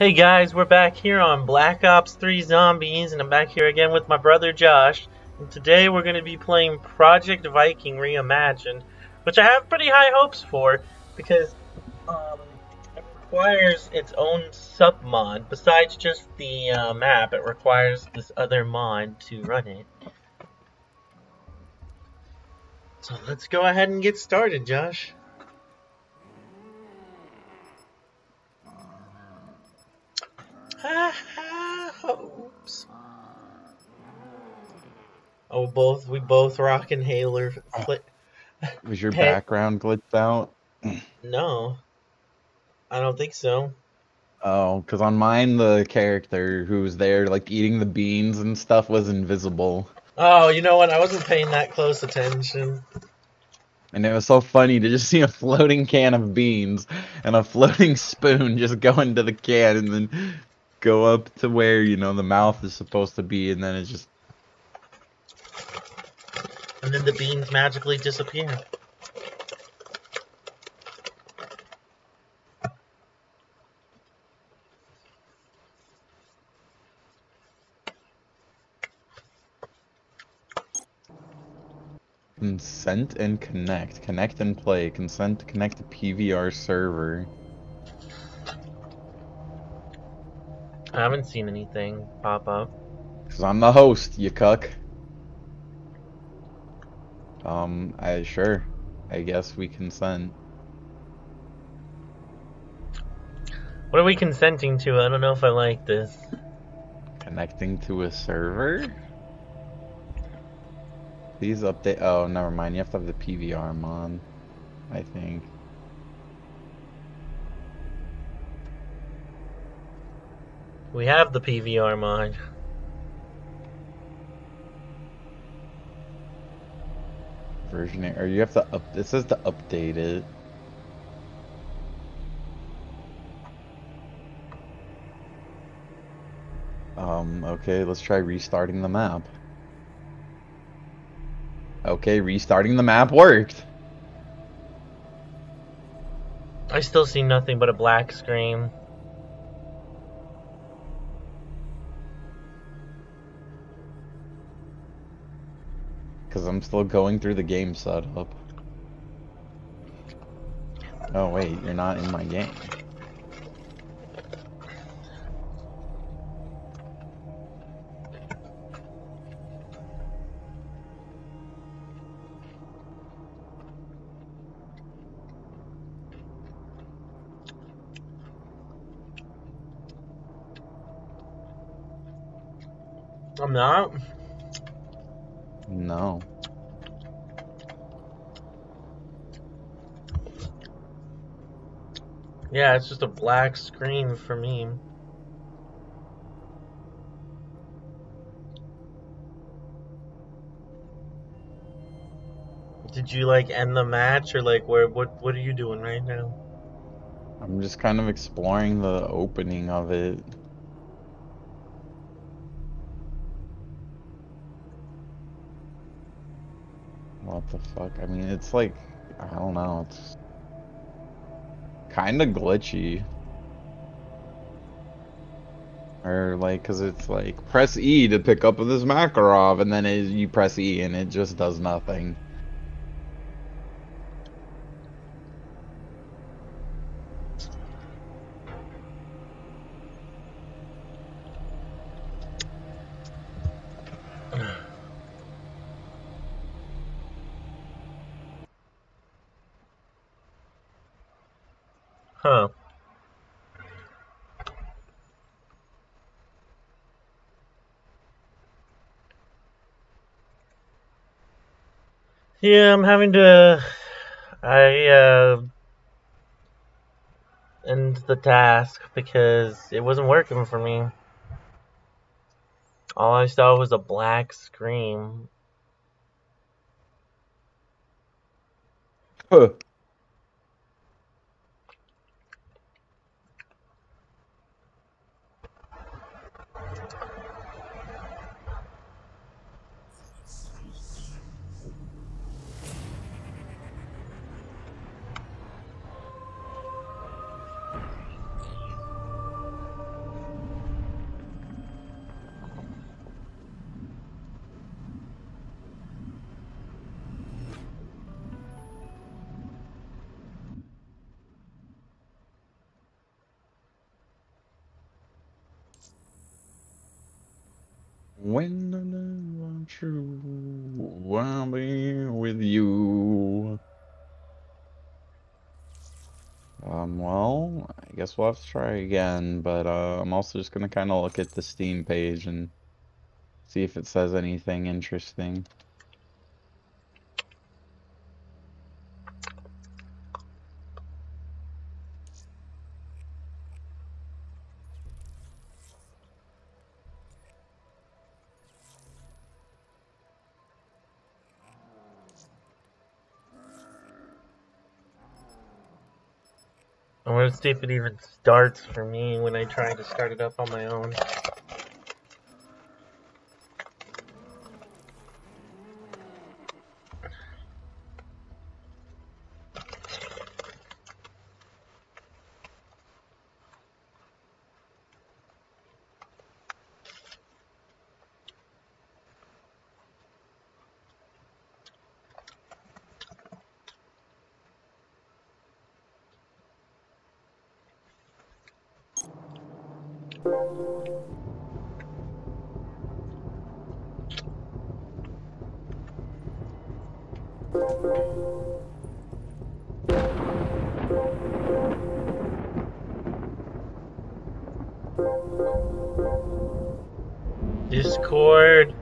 Hey guys, we're back here on Black Ops 3 Zombies, and I'm back here again with my brother Josh. And today we're going to be playing Project Viking Reimagined, which I have pretty high hopes for, because um, it requires its own sub-mod. Besides just the uh, map, it requires this other mod to run it. So let's go ahead and get started, Josh. Hopes. Oh, both we both rock inhaler. Fli- Was your Hey. background glitched out? no, I don't think so. Oh, because on mine the character who was there, like eating the beans and stuff, was invisible, Oh, you know what? I wasn't paying that close attention. and it was so funny to just see a floating can of beans and a floating spoon just go into the can and then go up to where you know the mouth is supposed to be, and then it just And then the beans magically disappear. consent and connect, connect and play, consent to connect to PVR server. I haven't seen anything pop up. Cause I'm the host, you cuck. Um, I sure. I guess we consent. What are we consenting to? I don't know if I like this. Connecting to a server? Please update. Oh, never mind. You have to have the PVR mod. I think. We have the PVR mod. Version or you have to up. It says to update it. Um. Okay. Let's try restarting the map. Okay, restarting the map worked. I still see nothing but a black screen. Because I'm still going through the game setup. Oh wait, you're not in my game. I'm not. No. Yeah, it's just a black screen for me. Did you like end the match or like where what what are you doing right now? I'm just kind of exploring the opening of it. What the fuck? I mean, it's like, I don't know, it's kind of glitchy. Or like, cause it's like, press E to pick up this Makarov, and then it, you press E and it just does nothing. Huh. Yeah, I'm having to I uh end the task because it wasn't working for me. All I saw was a black screen. Huh. When I know true, I'll be with you. Um, well, I guess we'll have to try again, but uh, I'm also just gonna kind of look at the Steam page and see if it says anything interesting. See if it even starts for me when I try to start it up on my own. Discord.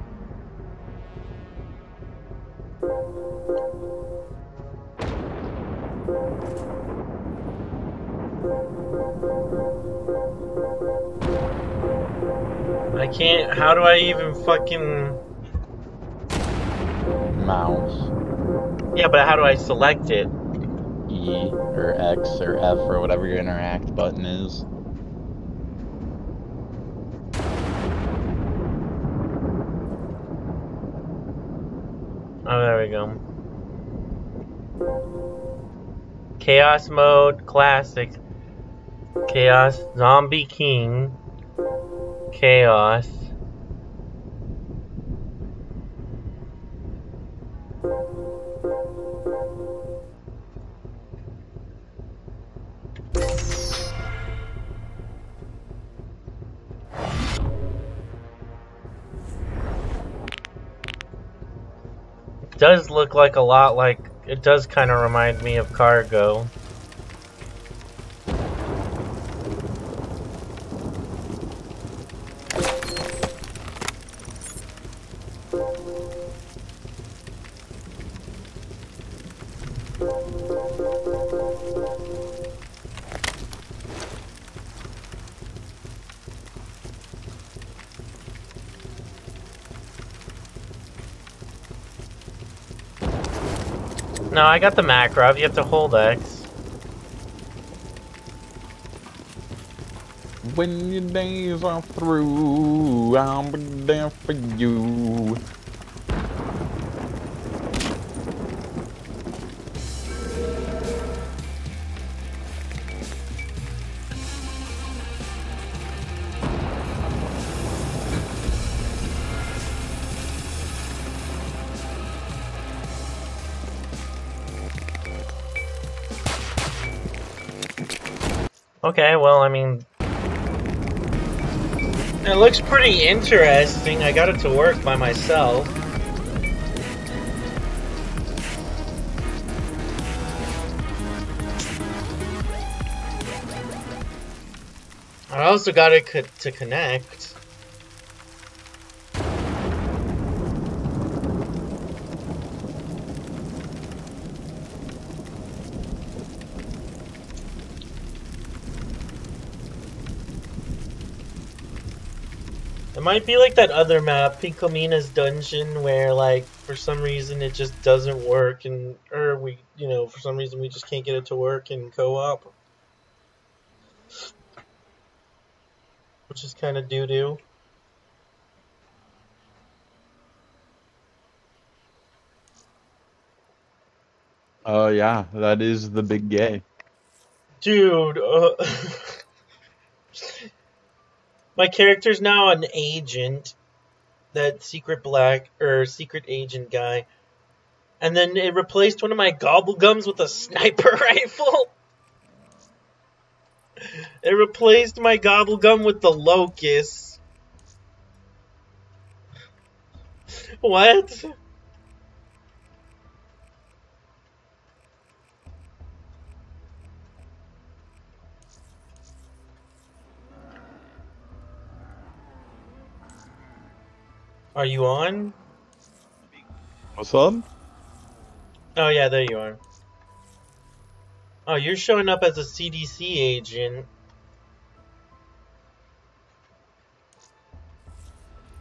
I can't. How do I even fucking. Mouse, Yeah, but how do I select it? E, or X, or F, or whatever your interact button is. Oh, there we go. Chaos mode, classic. Chaos, zombie king. Chaos. Does look like a lot like it does kind of remind me of cargo no I got the Makarov you have to hold X When your days are through, I'll be there for you. Looks pretty interesting. I got it to work by myself. I also got it co to connect. Might be like that other map, Pincomina's Dungeon, where like for some reason it just doesn't work, and or we, you know, for some reason we just can't get it to work in co-op, which is kind of doo doo. Oh yeah, that is the big gay. Dude, uh, my character's now an agent, that secret black or secret agent guy, and then it replaced one of my gobblegums with a sniper rifle. It replaced my gobblegum with the locust. what? Are you on? What's up? Oh yeah, there you are. Oh, you're showing up as a CDC agent.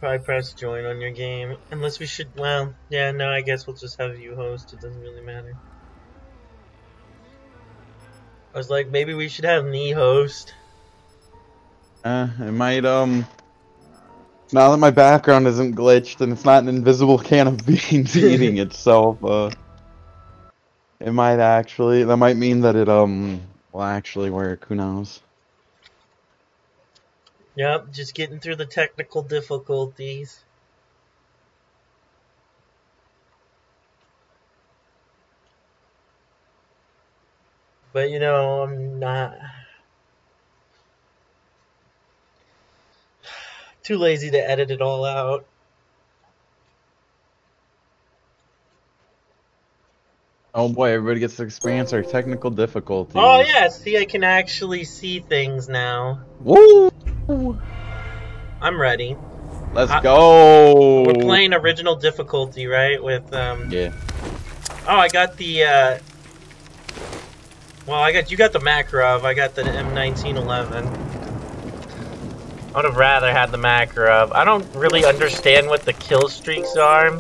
Probably press join on your game. Unless we should, well, yeah, no, I guess we'll just have you host. It doesn't really matter. I was like, maybe we should have me host. Uh, it might, um... Now that my background isn't glitched and it's not an invisible can of beans eating itself, uh... It might actually, that might mean that it, um, will actually work, who knows. Yep, just getting through the technical difficulties. But you know, I'm not too lazy to edit it all out. Oh boy, everybody gets to experience our technical difficulties. Oh yeah, see I can actually see things now. Woo! I'm ready. Let's I- go! We're playing original difficulty, right? With um Yeah. Oh, I got the uh Well, I got you got the Makarov. I got the M1911. I would have rather had the Makarov. I don't really understand what the kill streaks are.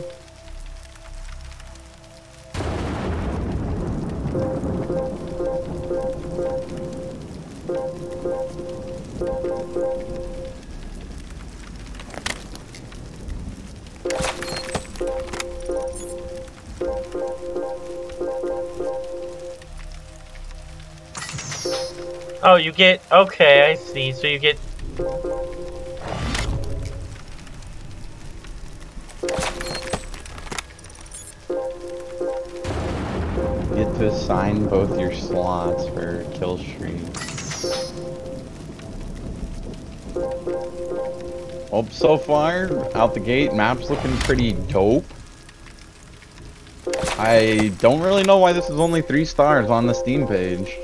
Oh, you get okay. I see. So you get both slots for kill streaks. Well, so far, out the gate, map's looking pretty dope. I don't really know why this is only three stars on the Steam page.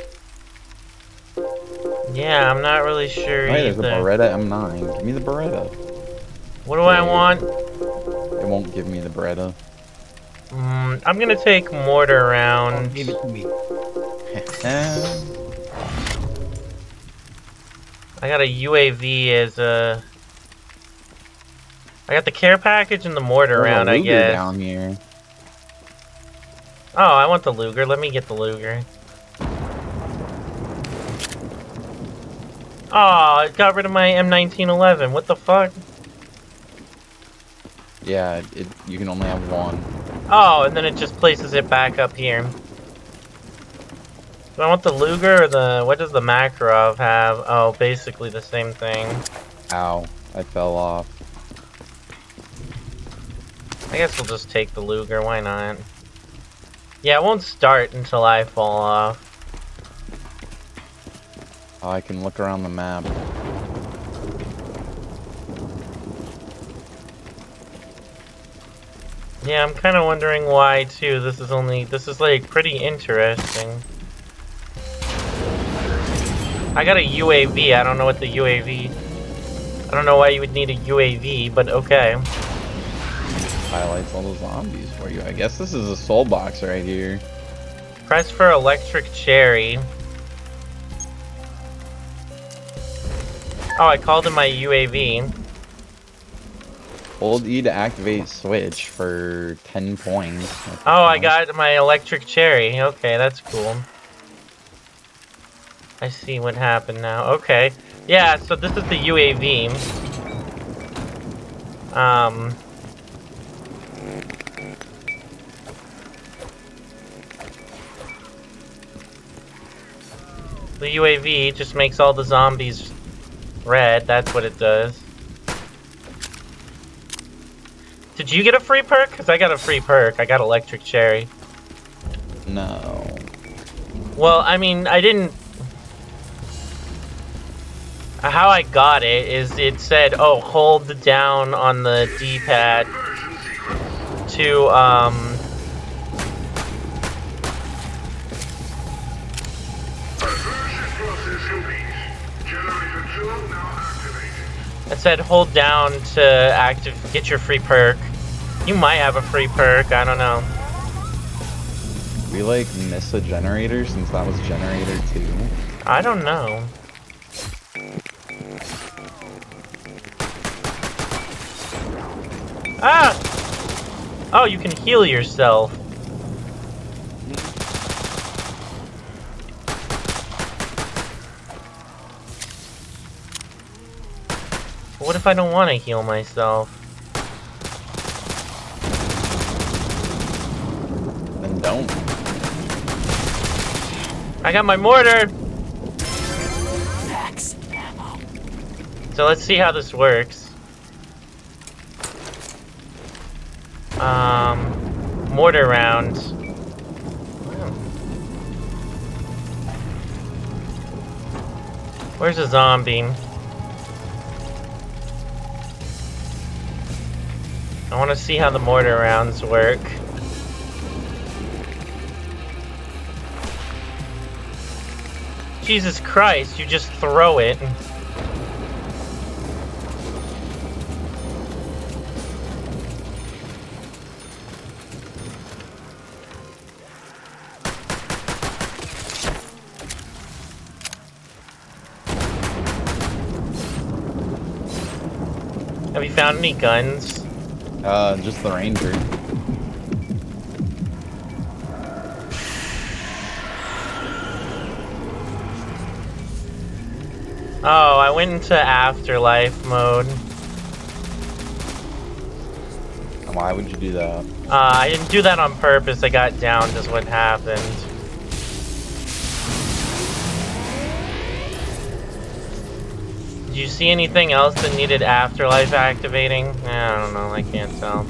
Yeah, I'm not really sure Hey, there's a either. Beretta M9. Give me the Beretta. What do I want? It won't give me the Beretta. Mm, I'm gonna take mortar round. Give it to me. I got a UAV as a. I got the care package and the mortar there's round, I guess. down here. Oh, I want the Luger. Let me get the Luger. Oh, it got rid of my M1911. What the fuck? Yeah, it, you can only have one. Oh, and then it just places it back up here. Do I want the Luger or the... What does the Makarov have? Oh, basically the same thing. Ow, I fell off. I guess we'll just take the Luger. Why not? Yeah, it won't start until I fall off. Oh, I can look around the map. Yeah, I'm kind of wondering why too. This is only this is like pretty interesting. I got a UAV. I don't know what the UAV. I don't know why you would need a UAV, but okay. Highlights all the zombies for you. I guess this is a soul box right here. Press for electric cherry. Oh, I called in my UAV. Hold E to activate switch for 10 points. Oh, I got my electric cherry. Okay, that's cool. I see what happened now. Okay. Yeah, so this is the UAV. Um. The UAV just makes all the zombies red. That's what it does. Did you get a free perk? Because I got a free perk. I got electric cherry. No. Well, I mean, I didn't. How I got it is it said, oh, hold down on the D pad to, um... It said hold down to active, get your free perk. You might have a free perk, I don't know. We like miss a generator since that was generator two. I don't know. Ah! Oh, you can heal yourself. What if I don't want to heal myself? Then don't. I got my mortar! So let's see how this works. Um, mortar round. Where's the zombie? I want to see how the mortar rounds work. Jesus Christ, you just throw it. Have you found any guns? Uh, just the ranger. Oh, I went into afterlife mode. Why would you do that? Uh, I didn't do that on purpose. I got down just what happened. Did you see anything else that needed afterlife activating? Eh, I don't know. I can't tell.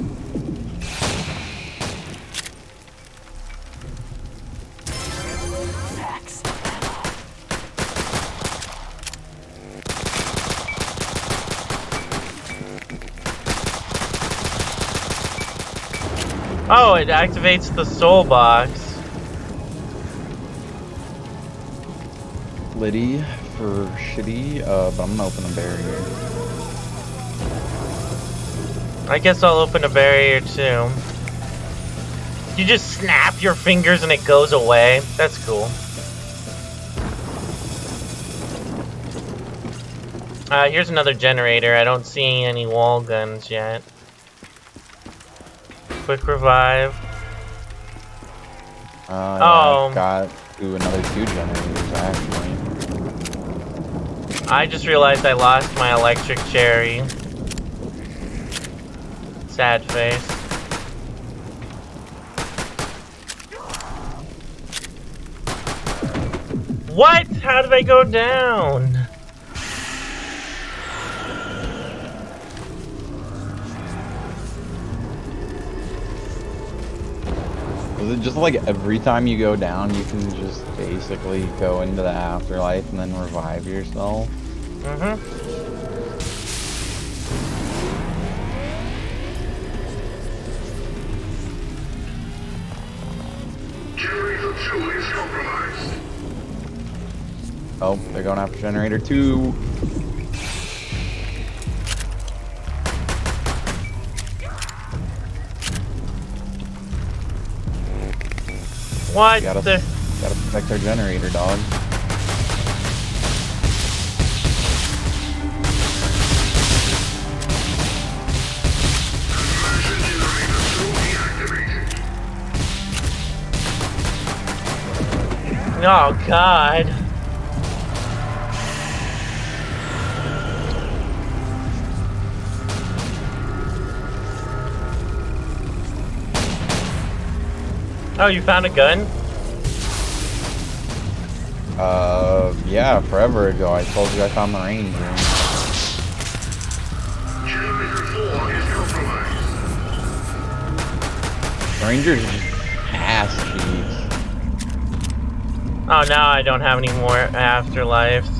Oh, it activates the soul box. Liddy for shitty, uh, but I'm gonna open a barrier. I guess I'll open a barrier too. You just snap your fingers and it goes away. That's cool. Uh, here's another generator. I don't see any wall guns yet. Quick revive. Uh, Oh. I've got ooh, another two generators actually. I just realized I lost my electric cherry. Sad face. What? How did I go down? Was it just like every time you go down, you can just basically go into the afterlife and then revive yourself? Mm-hmm. Generator 2 is compromised. Oh, they're going after generator two. What Gotta, the? gotta protect our generator, dog. Oh God. Oh, you found a gun? Uh, yeah, forever ago I told you I found the ranger. Generator 4 is compromised. The ranger's ass. Oh, now I don't have any more afterlives.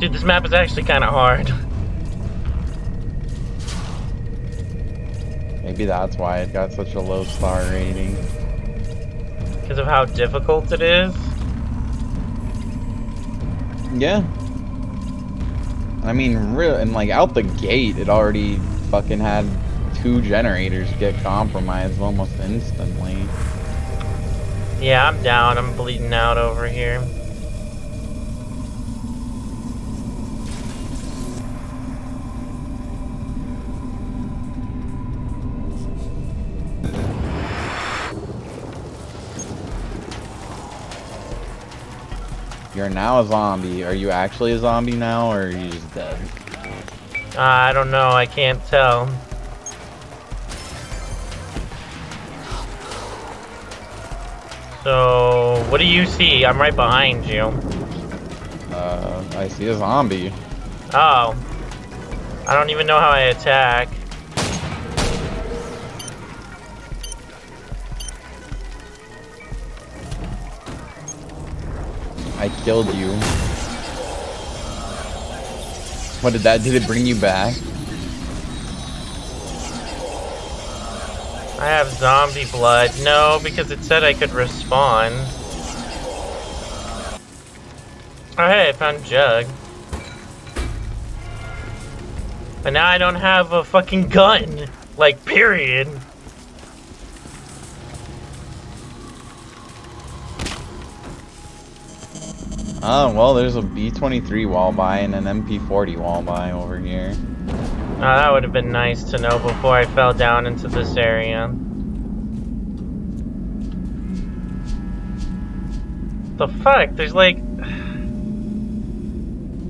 Dude, this map is actually kind of hard. Maybe that's why it got such a low star rating. Because of how difficult it is? Yeah. I mean, real and like out the gate, it already fucking had two generators get compromised almost instantly. Yeah, I'm down. I'm bleeding out over here. You're now a zombie. Are you actually a zombie now, or are you just dead? Uh, I don't know. I can't tell. So, what do you see? I'm right behind you. Uh, I see a zombie. Oh. I don't even know how I attack. I killed you. What did that? Did it bring you back? I have zombie blood. No, because it said I could respawn. Oh hey, I found Jug. But now I don't have a fucking gun. Like, period. Oh, well, there's a B-23 wall buy and an MP-40 wall buy over here. Oh, that would have been nice to know before I fell down into this area. The fuck? There's like...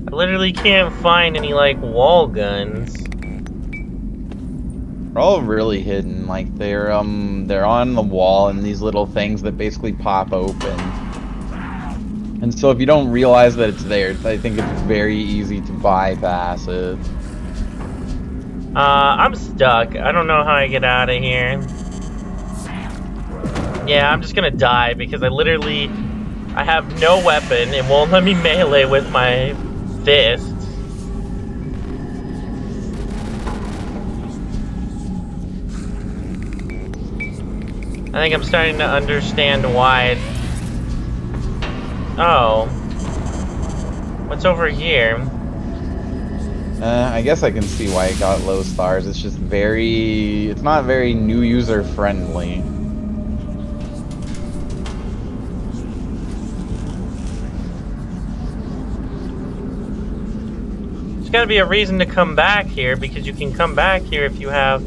I literally can't find any, like, wall guns. They're all really hidden. Like they're um they're on the wall and these little things that basically pop open. And so if you don't realize that it's there, I think it's very easy to bypass it. Uh, I'm stuck. I don't know how I get out of here. Yeah, I'm just gonna die because I literally... I have no weapon. It won't let me melee with my fists. I think I'm starting to understand why... Oh. What's over here? Uh, I guess I can see why it got low stars. It's just very, it's not very new user friendly. There's gotta be a reason to come back here because you can come back here if you have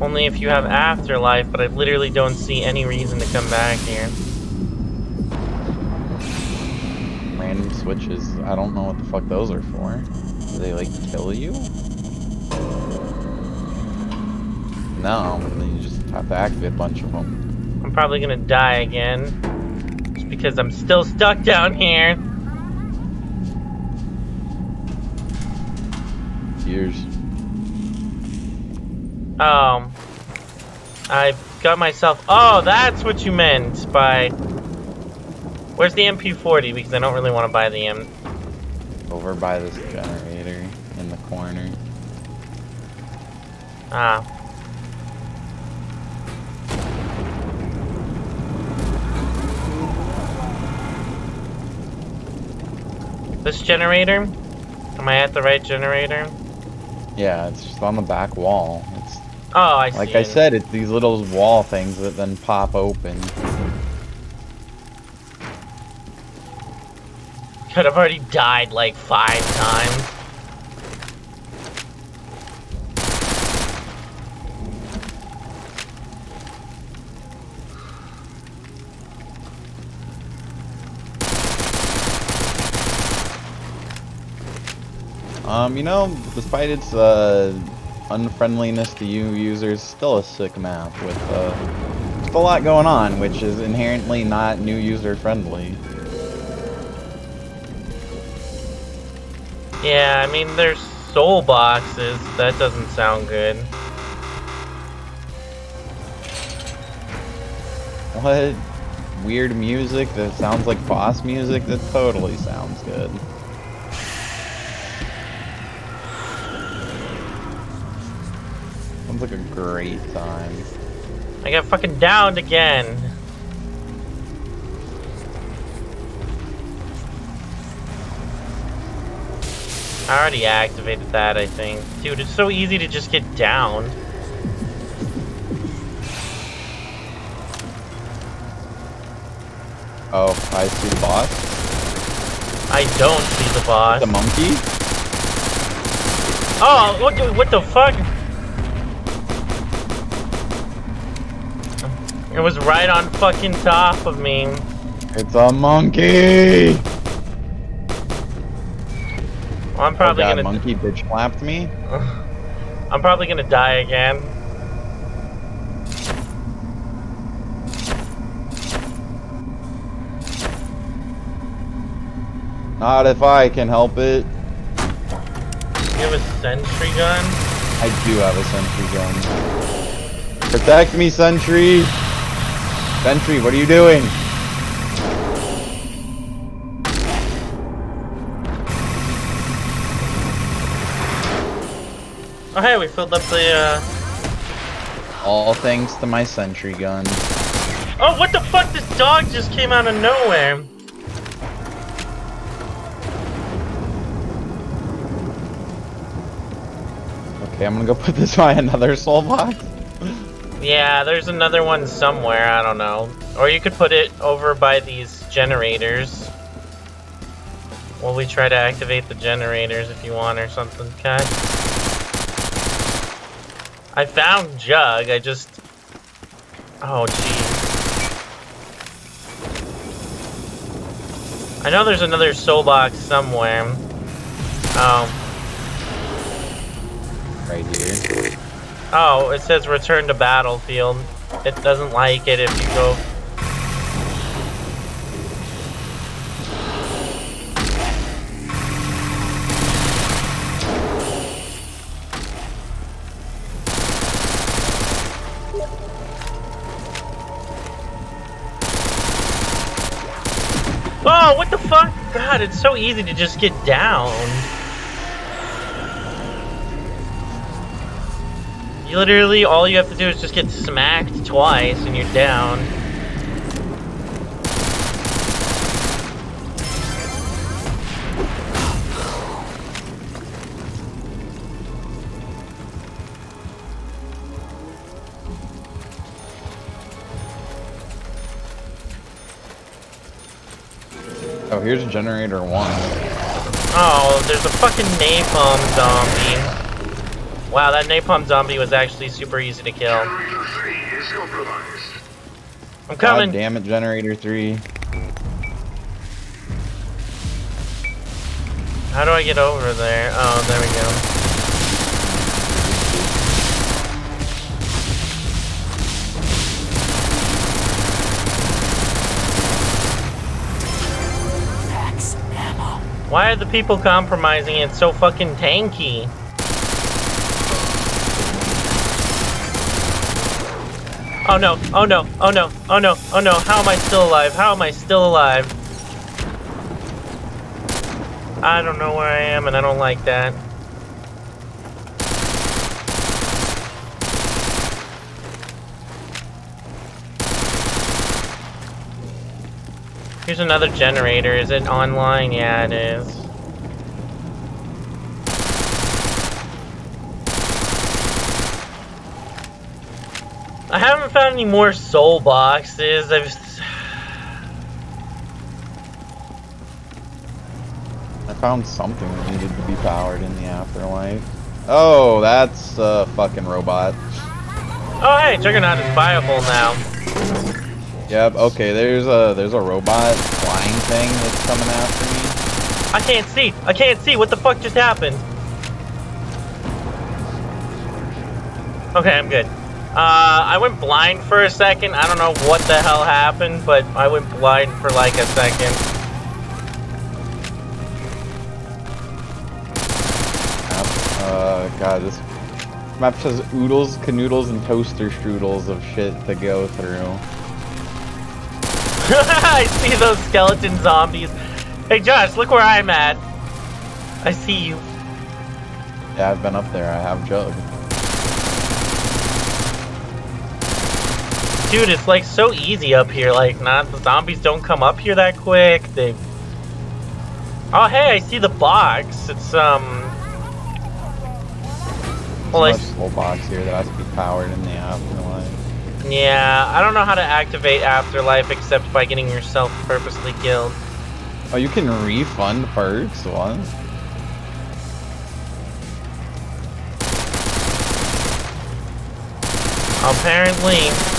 only if you have afterlife, but I literally don't see any reason to come back here. Random switches. I don't know what the fuck those are for. They like kill you? No, you just have to activate a bunch of them. I'm probably gonna die again. Just because I'm still stuck down here. Years. Um, I got myself. Oh, that's what you meant by. Where's the MP40? Because I don't really want to buy the M. Over by this generator Ah. This generator? Am I at the right generator? Yeah, it's just on the back wall. It's Oh, I see. like I said, it's these little wall things that then pop open. God, I've already died like five times. Um, you know, despite its uh, unfriendliness to you users, still a sick map with uh, just a lot going on, which is inherently not new user friendly. Yeah, I mean, there's soul boxes. That doesn't sound good. What weird music that sounds like boss music? That totally sounds good. Like a great time. I got fucking downed again. I already activated that, I think. Dude, it's so easy to just get down. Oh, I see the boss. I don't see the boss. The monkey? Oh, what, what the fuck? It was right on fucking top of me. It's a monkey! Well, I'm probably oh God, gonna. monkey bitch slapped me. I'm probably gonna die again. Not if I can help it. You have a sentry gun? I do have a sentry gun. Protect me, sentry! Sentry, what are you doing? Oh hey, we filled up the. uh... All thanks to my sentry gun. Oh, what the fuck? This dog just came out of nowhere. Okay, I'm gonna go put this by another soul box. Yeah, there's another one somewhere. I don't know. Or you could put it over by these generators. While we try to activate the generators if you want or something, okay? I found Jug, I just... Oh, jeez. I know there's another soul box somewhere. Um, Right here. Oh, it says return to battlefield. It doesn't like it if you go... Oh, what the fuck? God, it's so easy to just get down. Literally, all you have to do is just get smacked twice and you're down. Oh, here's generator one. Oh, there's a fucking napalm zombie. Wow, that napalm zombie was actually super easy to kill. Generator 3 is compromised. I'm coming. God coming. damn it, generator three. How do I get over there? Oh, there we go. Why are the people compromising It's so fucking tanky? Oh no, oh no, oh no, oh no, oh no, how am I still alive? How am I still alive? I don't know where I am and I don't like that. Here's another generator. Is it online? Yeah, it is. I haven't found any more soul boxes. I've I found something that needed to be powered in the afterlife. Oh, that's a fucking robot. Oh hey, Juggernaut is viable now. Yep. Okay. There's a there's a robot flying thing that's coming after me. I can't see. I can't see. What the fuck just happened? Okay, I'm good. Uh, I went blind for a second. I don't know what the hell happened, but I went blind for like a second. Map. Uh, God, this map says oodles, canoodles, and toaster strudels of shit to go through. I see those skeleton zombies. Hey Josh, look where I'm at. I see you. Yeah, I've been up there. I have jug. Dude, it's like so easy up here. Like, not the zombies don't come up here that quick. They. Oh, hey, I see the box. It's um. Well, I. There's a whole box here that has to be powered in the afterlife. Yeah, I don't know how to activate Afterlife except by getting yourself purposely killed. Oh, you can refund perks? What? Apparently.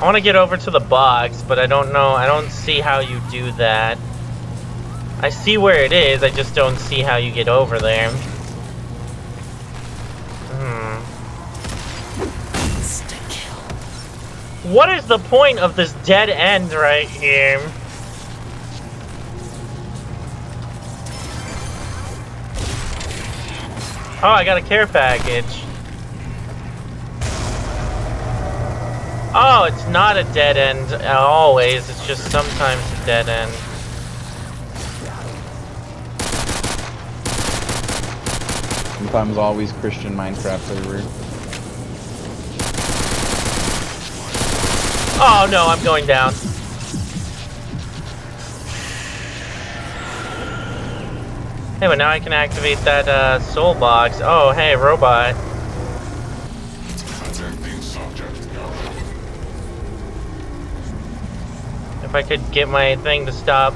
I want to get over to the box, but I don't know. I don't see how you do that. I see where it is, I just don't see how you get over there. Hmm. What is the point of this dead end right here? Oh, I got a care package. Oh, it's not a dead end always, it's just sometimes a dead end. Sometimes always Christian Minecraft server. Oh no, I'm going down. Hey, but now I can activate that uh, soul box. Oh, hey, robot. If I could get my thing to stop.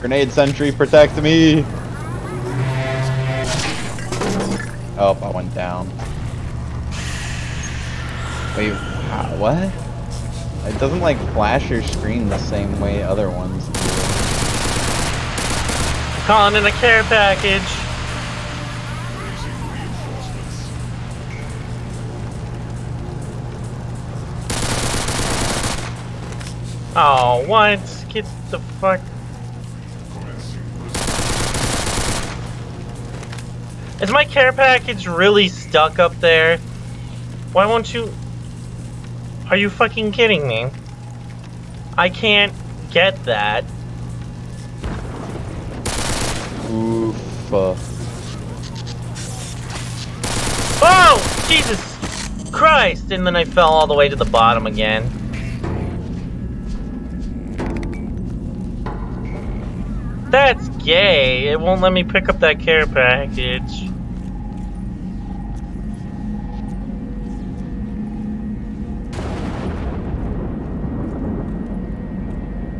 Grenade sentry, protect me! Oh, I went down. Wait, how, what? It doesn't like flash your screen the same way other ones do. Calling in a care package. Oh, what? Get the fuck. Is my care package really stuck up there? Why won't you... Are you fucking kidding me? I can't get that. Oof. uh, Oh! Jesus Christ! And then I fell all the way to the bottom again. That's gay. It won't let me pick up that care package.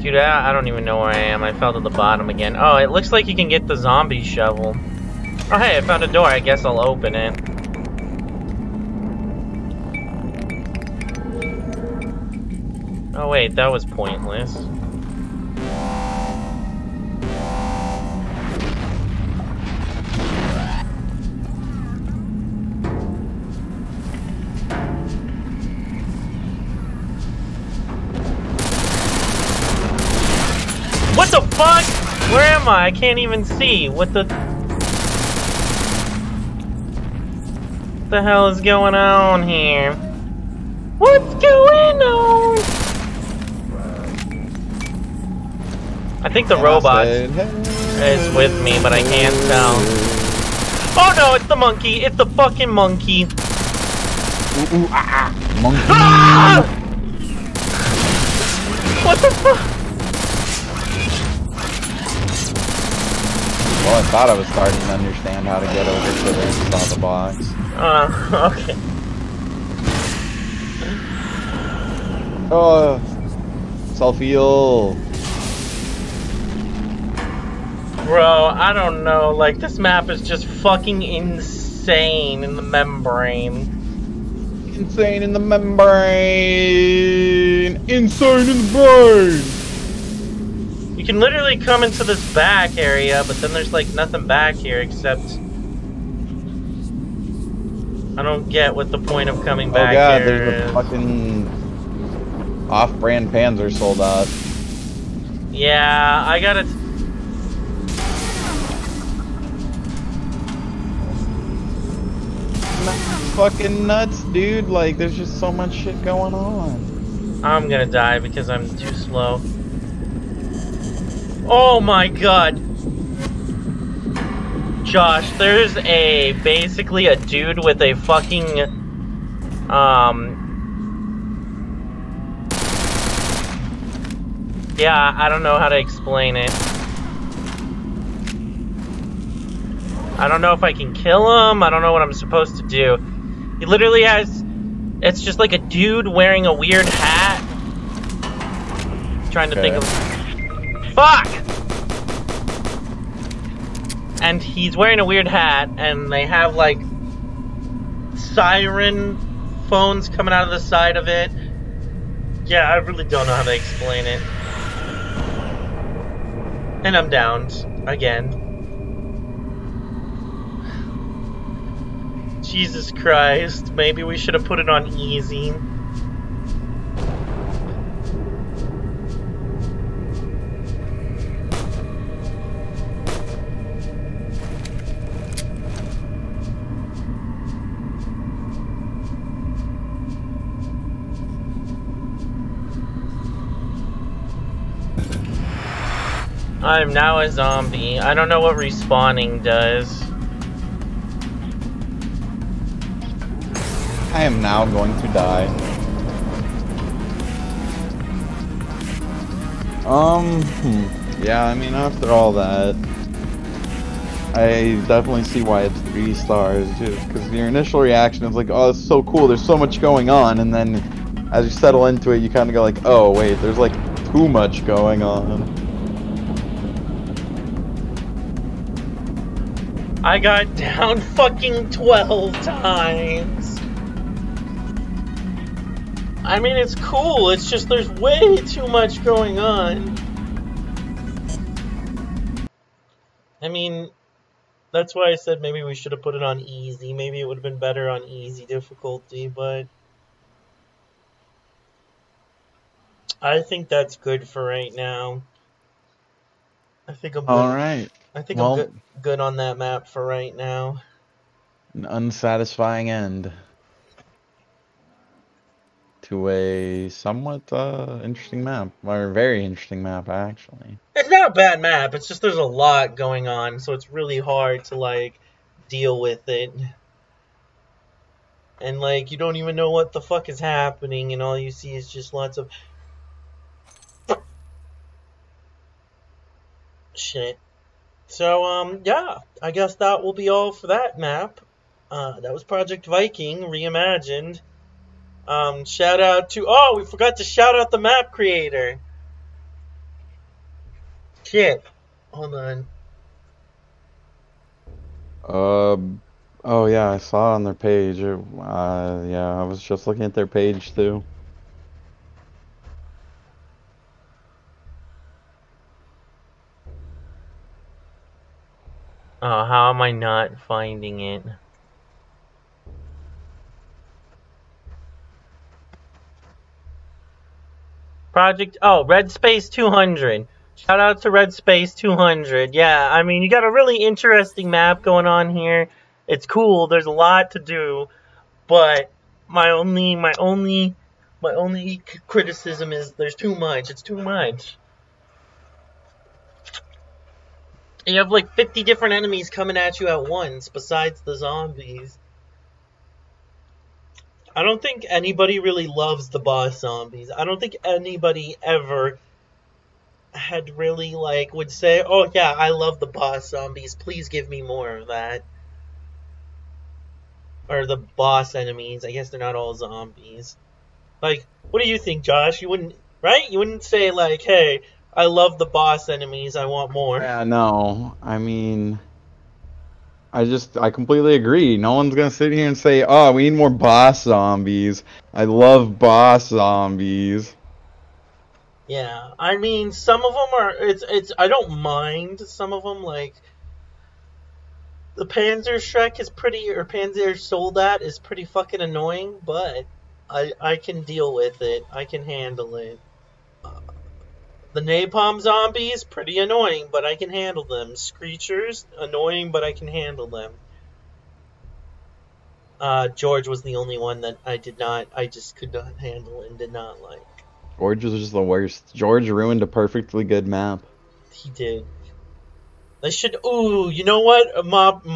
Dude, I, I don't even know where I am. I fell to the bottom again. Oh, it looks like you can get the zombie shovel. Oh, hey, I found a door. I guess I'll open it. Oh, wait, that was pointless. Where I? I can't even see. What the... the hell is going on here? What's going on? I think the and robot said, is with me, but I can't tell. Oh no, it's the monkey! It's the fucking monkey! Ooh, ooh, ah, ah. Monkey! Ah! What the fuck? Well, I thought I was starting to understand how to get over to and saw the box. Uh, okay. Oh, self-heal. Bro, I don't know. Like, this map is just fucking insane in the membrane. Insane in the membrane. Insane in the brain. You can literally come into this back area, but then there's like nothing back here except. I don't get what the point of coming oh, back Oh god, here there's a is. fucking off-brand Panzer Soldat. Yeah, I gotta. fucking nuts, dude. Like, there's just so much shit going on. I'm gonna die because I'm too slow. Oh my god! Josh, there's a basically a dude with a fucking um Yeah, I don't know how to explain it. I don't know if I can kill him. I don't know what I'm supposed to do. He literally has it's just like a dude wearing a weird hat. Trying to think of Fuck! And he's wearing a weird hat and they have like siren phones coming out of the side of it. Yeah, I really don't know how to explain it. And I'm downed again. Jesus Christ, maybe we should have put it on easy. I'm now a zombie. I don't know what respawning does. I am now going to die. Um, hmm. yeah, I mean, after all that, I definitely see why it's three stars, just because your initial reaction is like, oh, it's so cool, there's so much going on, and then as you settle into it, you kind of go like, oh, wait, there's like too much going on. I got down fucking 12 times. I mean, it's cool, it's just there's way too much going on. I mean, that's why I said maybe we should have put it on easy. Maybe it would have been better on easy difficulty, but. I think that's good for right now. I think I'm good. All right, I think Well- I'm good, good on that map for right now. an unsatisfying end to a somewhat uh, interesting map, or a very interesting map, actually. It's not a bad map. It's just there's a lot going on, so it's really hard to like deal with it. And like you don't even know what the fuck is happening, and all you see is just lots of shit. So um yeah, I guess that will be all for that map. Uh, that was Project Viking reimagined. Um, shout out to oh we forgot to shout out the map creator. Shit. Hold on. Um. Oh yeah, I saw on their page. Uh, yeah, I was just looking at their page too. Oh, how am I not finding it? Project oh, Red Space 200. Shout out to Red Space 200. Yeah, I mean, you got a really interesting map going on here. It's cool. There's a lot to do, but my only my only my only criticism is there's too much. It's too much. You have like 50 different enemies coming at you at once, besides the zombies. I don't think anybody really loves the boss zombies. I don't think anybody ever had really like would say, "Oh yeah, I love the boss zombies. Please give me more of that." Or the boss enemies. I guess they're not all zombies. Like, what do you think, Josh? You wouldn't, right? You wouldn't say like, "Hey, I love the boss enemies. I want more." Yeah, no, I mean, I just, I completely agree. No one's gonna sit here and say, "Oh, we need more boss zombies." I love boss zombies. Yeah, I mean, some of them are. It's it's. I don't mind some of them. Like the Panzer Shrek is pretty, or Panzer Soldat is pretty fucking annoying, but I I can deal with it. I can handle it. Uh, The Napalm Zombies pretty annoying, but I can handle them. Screechers annoying, but I can handle them. Uh, George was the only one that I did not. I just could not handle and did not like. George was just the worst. George ruined a perfectly good map. He did. They should. Ooh, you know what? Mob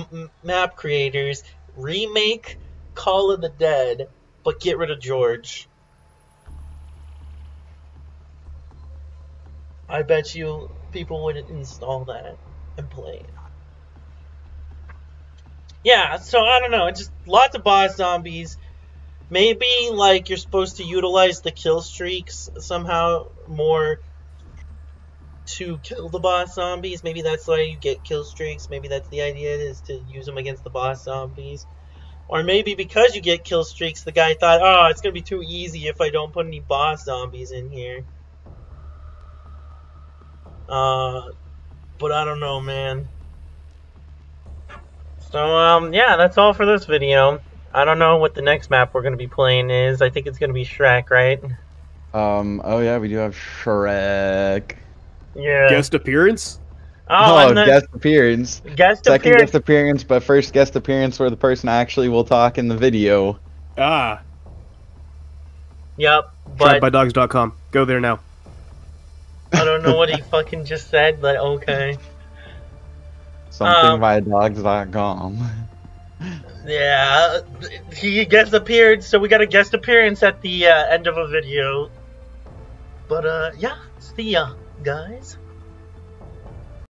map creators remake Call of the Dead, but get rid of George. I bet you people would install that and play it. Yeah, so I don't know. It's just lots of boss zombies. Maybe like you're supposed to utilize the kill streaks somehow more to kill the boss zombies. Maybe that's why you get kill streaks. Maybe that's the idea is to use them against the boss zombies. Or maybe because you get kill streaks, the guy thought, oh, it's gonna be too easy if I don't put any boss zombies in here. Uh, but I don't know, man. So, um, yeah, that's all for this video. I don't know what the next map we're gonna be playing is. I think it's gonna be Shrek, right? Um. Oh yeah, we do have Shrek. Yeah. Guest appearance? oh, Oh, and the guest appearance. guest Second appearance. guest appearance, but first guest appearance where the person actually will talk in the video. Ah, Yep, but tribebydogs.com. Go there now. I don't know what he fucking just said, but okay. Something Um, by dogs.com. Yeah, he guest appeared, so we got a guest appearance at the uh, end of a video. But uh, yeah, see ya, guys.